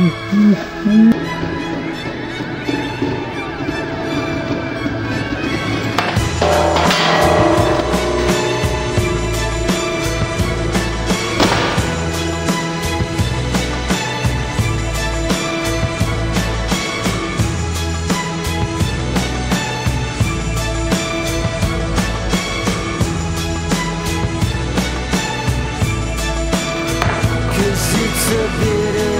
Cause it's a bittersweet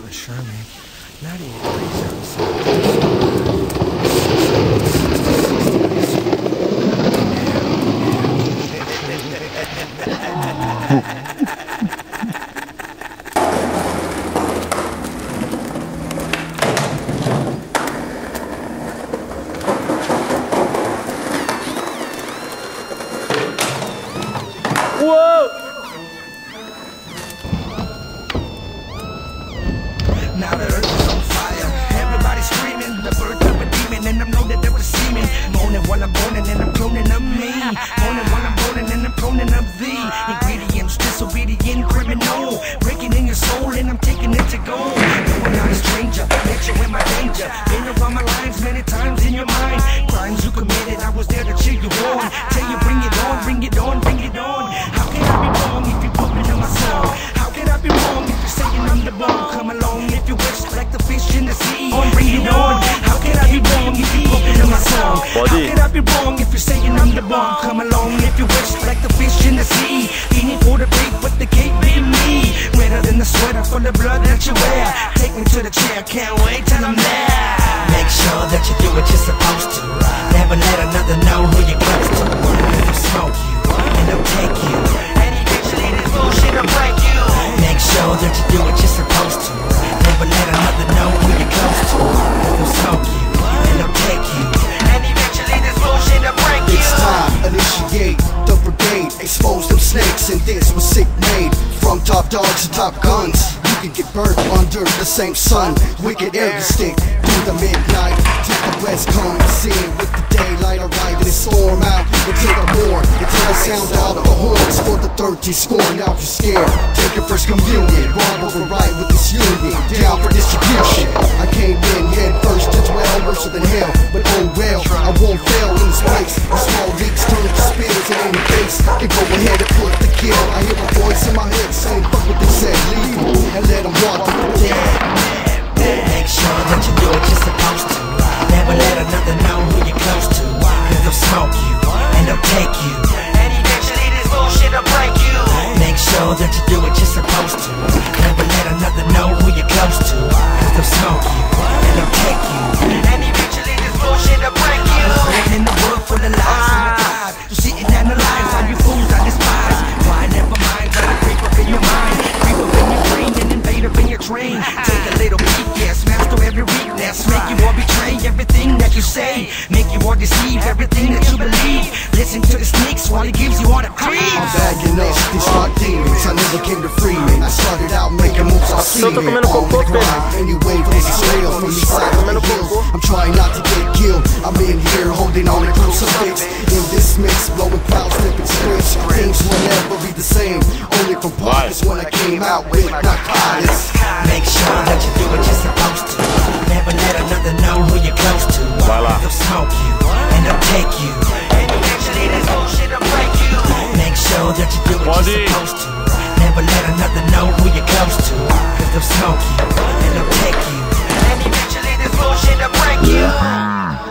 out in Sherman. 98 degrees out in San Now that they were seeming. Moaning while I'm moaning, and I'm cloning of me. Moaning while I'm moaning, and I'm cloning of thee. Ingredients, disobedient criminal. Breaking in your soul, and I'm taking it to go. I'm not a stranger. Nature in my danger. Been around my lines many times in your mind. Crimes you committed, I was there to cheer you on. Tell you bring it on, bring it on, bring it on. How can I be wrong if you put me in my song? How can I be wrong if you're saying I'm the bomb? Come along if you wish, like the fish in the sea. On, bring it on. My? How Body. can I be wrong if you're saying I'm the bomb? Come along if you wish, like the fish in the sea. Eating for the bait, but the cake be me. Redder than the sweater for the blood that you wear. Take me to the chair, can't wait till I'm there. Make sure that you do what you're supposed to. Never let another know who you're close to. They'll smoke you, and they'll take you. And eventually this bullshit will break you. And this was sick made. From top dogs to top guns. You can get burnt under the same sun. Wicked air distinct through the midnight. Till the west comes in with the daylight. Then it's storm out until the morn. Until the sound out of the horns for the 30 score. Now if you're scared, take your first communion. Wrong over right with this union. Down for distribution. I came in head first to dwell worse than hell. But oh well, I won't fail in this place. Everything that you believe. Listen to the sneaks while he gives you all the creeps. I'm bagging up these rock demons. I never came to free me. I started out making moves on Só tô semen. comendo On cocô, the grind, anyway, this is real from these side of the hills. I'm trying not to get killed. I'm in here holding on a crucifix. In this mix, blowing clouds, flipping scripts. Things will never be the same. Only from pockets when I came out with narcotics. Make sure that you do what you're supposed to. Never let another know who you're close to. Vai lá. They'll smoke you and I'll you. Make sure that you do what you're supposed to. Never let another know who you're close to. Cause they'll smoke you and they'll you. And eventually this bullshit'll break you.